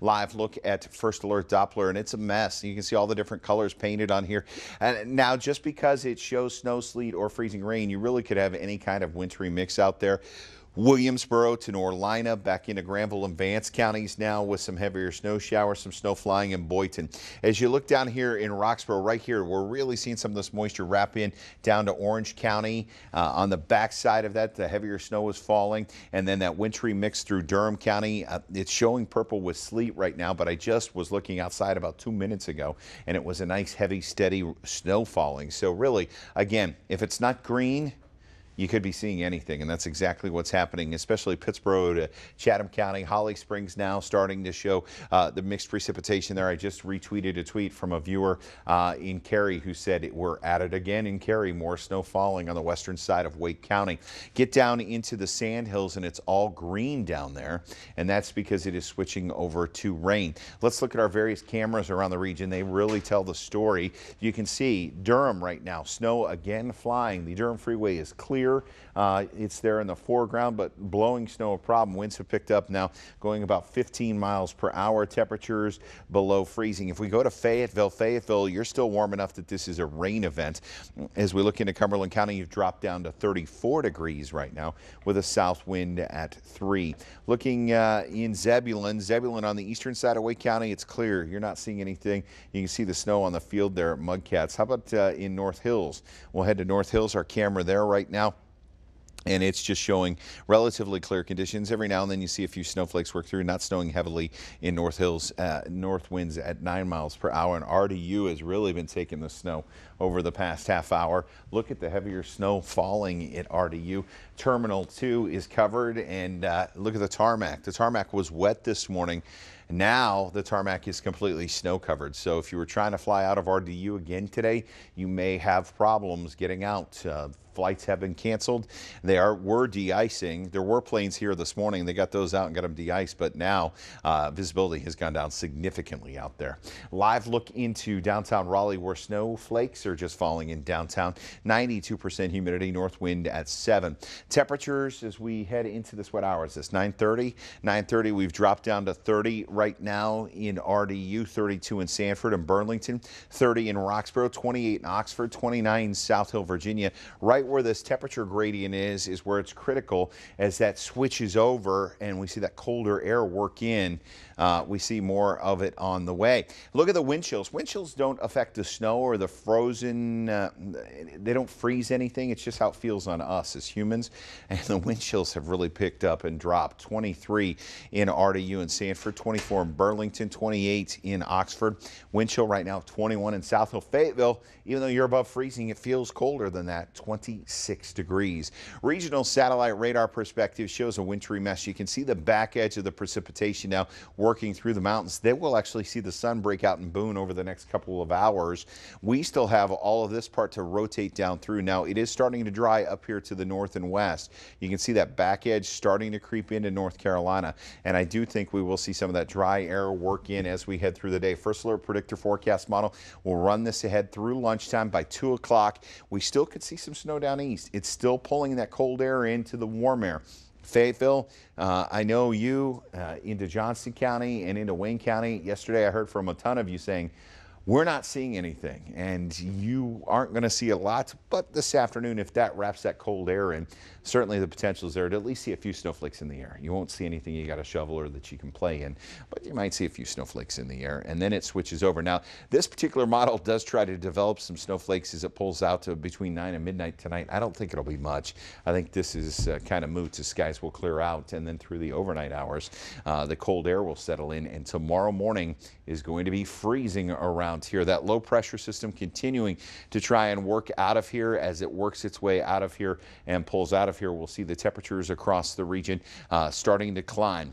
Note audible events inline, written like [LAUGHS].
live look at First Alert Doppler, and it's a mess. You can see all the different colors painted on here. And now, just because it shows snow, sleet, or freezing rain, you really could have any kind of wintry mix out there. Williamsboro to Norlina, back into Granville and Vance counties now with some heavier snow showers, some snow flying in Boyton. As you look down here in Roxboro, right here, we're really seeing some of this moisture wrap in down to Orange County. Uh, on the back side of that, the heavier snow is falling, and then that wintry mix through Durham County. Uh, it's showing purple with sleet right now, but I just was looking outside about two minutes ago, and it was a nice, heavy, steady snow falling. So really, again, if it's not green, you could be seeing anything, and that's exactly what's happening, especially Pittsboro to Chatham County, Holly Springs now starting to show uh, the mixed precipitation there. I just retweeted a tweet from a viewer uh, in Cary who said we're at it again in Cary, more snow falling on the western side of Wake County. Get down into the Sandhills, and it's all green down there, and that's because it is switching over to rain. Let's look at our various cameras around the region. They really tell the story. You can see Durham right now, snow again flying. The Durham Freeway is clear clear. Uh, it's there in the foreground, but blowing snow a problem. Winds have picked up now, going about 15 miles per hour. Temperatures below freezing. If we go to Fayetteville, Fayetteville, you're still warm enough that this is a rain event. As we look into Cumberland County, you've dropped down to 34 degrees right now with a south wind at 3. Looking uh, in Zebulon, Zebulon on the eastern side of Wake County, it's clear. You're not seeing anything. You can see the snow on the field there at Mudcats. How about uh, in North Hills? We'll head to North Hills, our camera there right now and it's just showing relatively clear conditions. Every now and then you see a few snowflakes work through, not snowing heavily in North Hills, uh, north winds at 9 miles per hour, and RDU has really been taking the snow over the past half hour. Look at the heavier snow falling at RDU. Terminal 2 is covered, and uh, look at the tarmac. The tarmac was wet this morning. Now the tarmac is completely snow covered. So if you were trying to fly out of RDU again today, you may have problems getting out. Uh, flights have been canceled. They are were de-icing. There were planes here this morning. They got those out and got them de-iced, but now uh, visibility has gone down significantly out there. Live look into downtown Raleigh where snowflakes are just falling in downtown. 92% humidity, north wind at 7. Temperatures as we head into this wet hours. This 9:30, 9:30. We've dropped down to 30 right now in RDU, 32 in Sanford and Burlington, 30 in Roxboro, 28 in Oxford, 29 in South Hill, Virginia. Right where this temperature gradient is, is where it's critical as that switches over and we see that colder air work in. Uh, we see more of it on the way. Look at the wind chills. Wind chills don't affect the snow or the frozen, uh, they don't freeze anything. It's just how it feels on us as humans. [LAUGHS] And the wind chills have really picked up and dropped. 23 in RDU and Sanford, 24 in Burlington, 28 in Oxford. Wind chill right now 21 in South Hill, Fayetteville. Even though you're above freezing, it feels colder than that, 26 degrees. Regional satellite radar perspective shows a wintry mess. You can see the back edge of the precipitation now working through the mountains. They will actually see the sun break out in Boone over the next couple of hours. We still have all of this part to rotate down through. Now, it is starting to dry up here to the north and west. You can see that back edge starting to creep into North Carolina, and I do think we will see some of that dry air work in as we head through the day. First Alert Predictor Forecast Model will run this ahead through lunchtime by 2 o'clock. We still could see some snow down east. It's still pulling that cold air into the warm air. Fayetteville, uh, I know you uh, into Johnston County and into Wayne County. Yesterday, I heard from a ton of you saying, we're not seeing anything, and you aren't going to see a lot. But this afternoon, if that wraps that cold air in, certainly the potential is there to at least see a few snowflakes in the air. You won't see anything you got a shovel or that you can play in, but you might see a few snowflakes in the air, and then it switches over. Now, this particular model does try to develop some snowflakes as it pulls out to between 9 and midnight tonight. I don't think it'll be much. I think this is uh, kind of moot as skies will clear out, and then through the overnight hours, uh, the cold air will settle in, and tomorrow morning is going to be freezing around around here. That low pressure system continuing to try and work out of here as it works its way out of here and pulls out of here. We'll see the temperatures across the region uh, starting to climb.